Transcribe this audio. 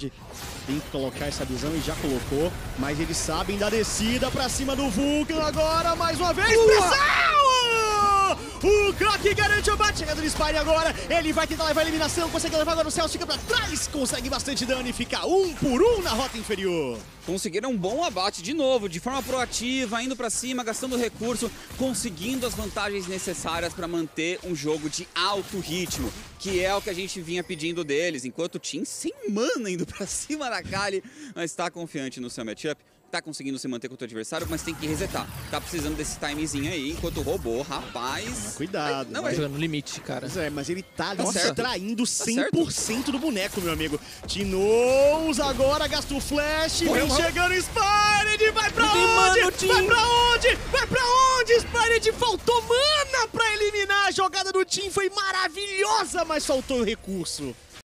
Tem que colocar essa visão e já colocou, mas eles sabem da descida pra cima do Vulcan agora, mais uma vez, pressão! O Croc garante o bate, chegada do Spire agora, ele vai tentar levar a eliminação, consegue levar agora o Celso, fica pra trás, consegue bastante dano e fica um por um na rota inferior. Conseguiram um bom abate de novo, de forma proativa, indo pra cima, gastando recurso, conseguindo as vantagens necessárias pra manter um jogo de alto ritmo, que é o que a gente vinha pedindo deles, enquanto o Team sem mana indo pra cima da Kali, mas tá confiante no seu matchup tá conseguindo se manter contra o adversário, mas tem que resetar. Tá precisando desse timezinho aí, enquanto o robô, rapaz... Cuidado. Não, vai jogando no limite, cara. Pois é, mas ele tá ali Tá traindo Tá 100% do boneco, meu amigo. Tinoz agora gasta o flash, Morreu, vem chegando Spired, vai pra onde? Tim. vai pra onde? Vai pra onde? Spired faltou mana pra eliminar. A jogada do Team foi maravilhosa, mas faltou o recurso.